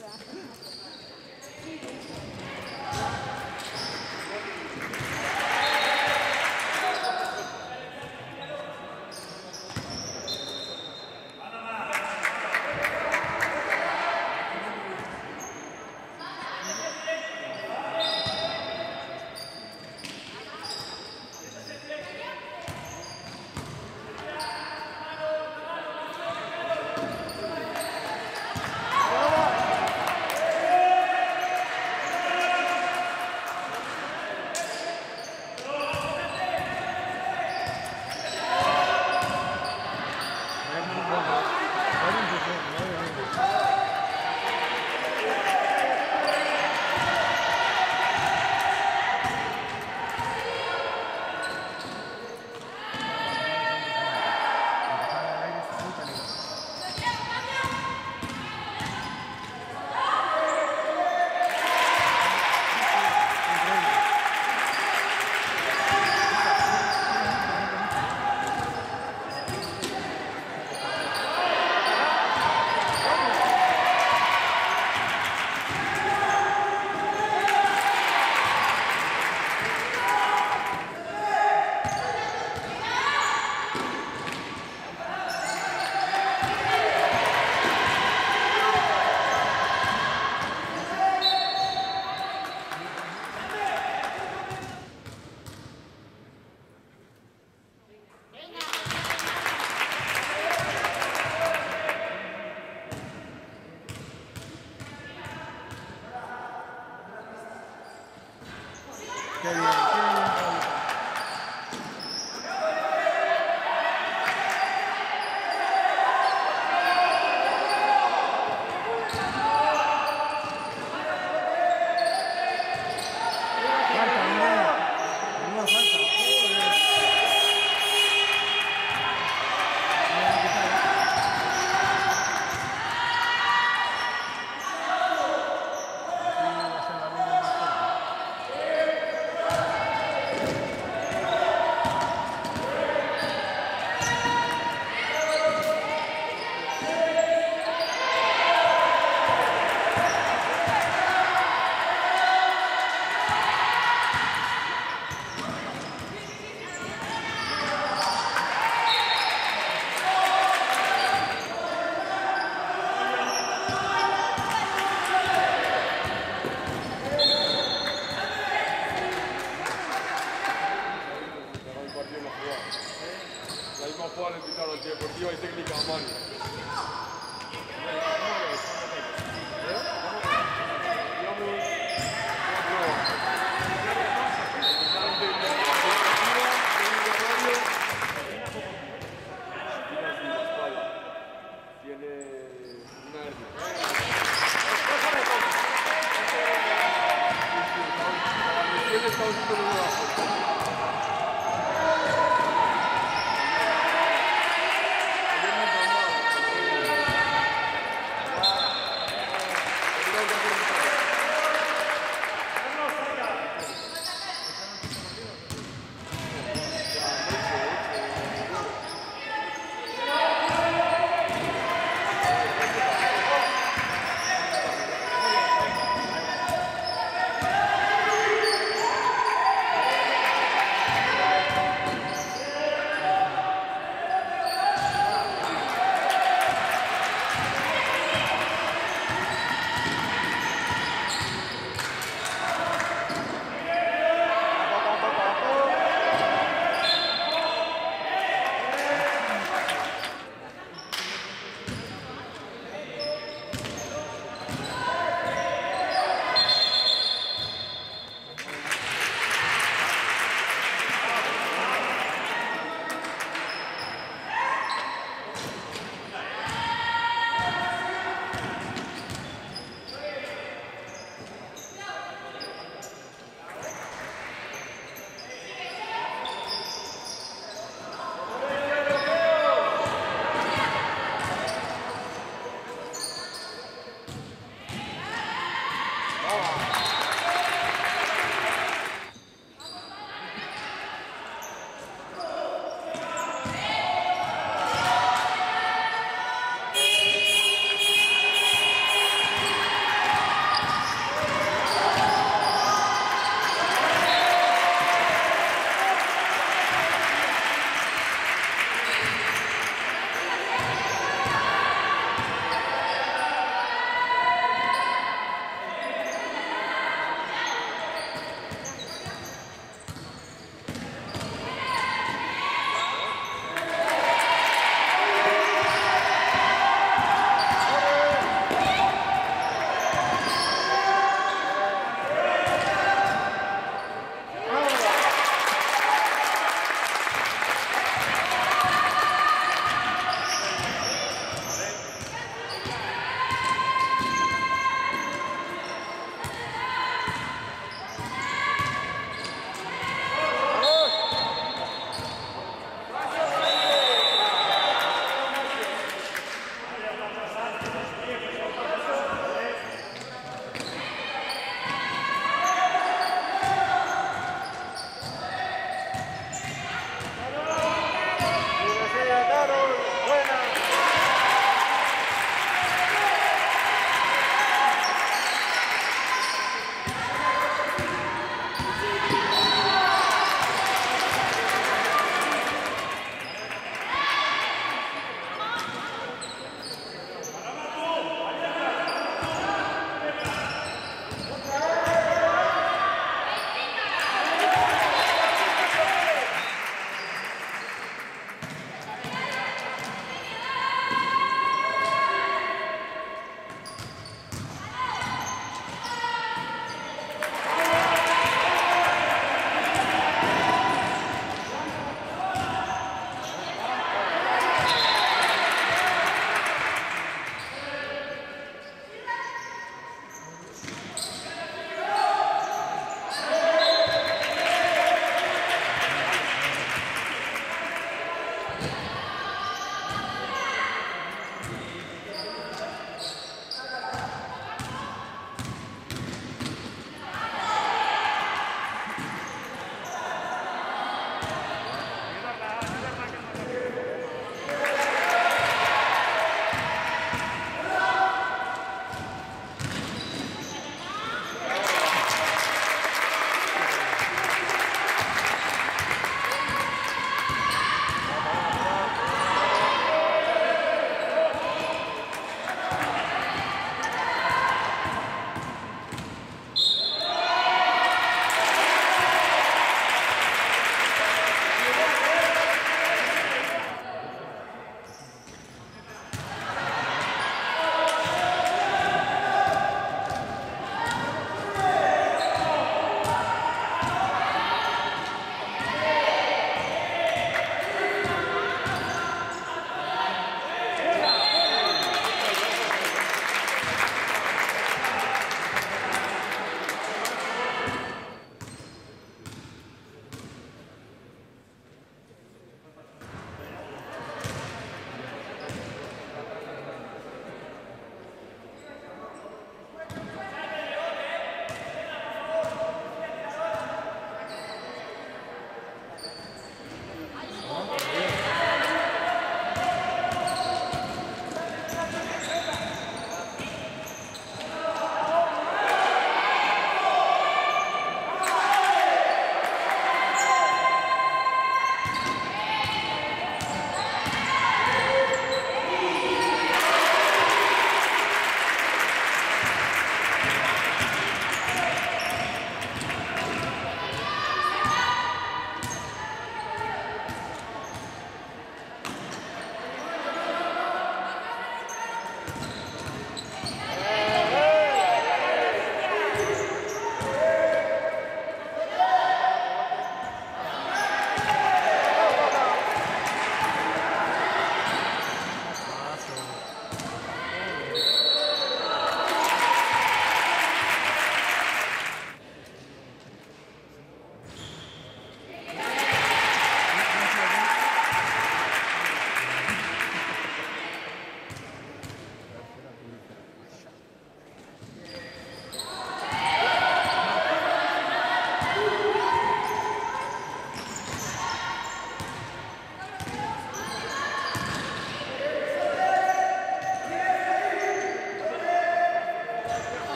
nada.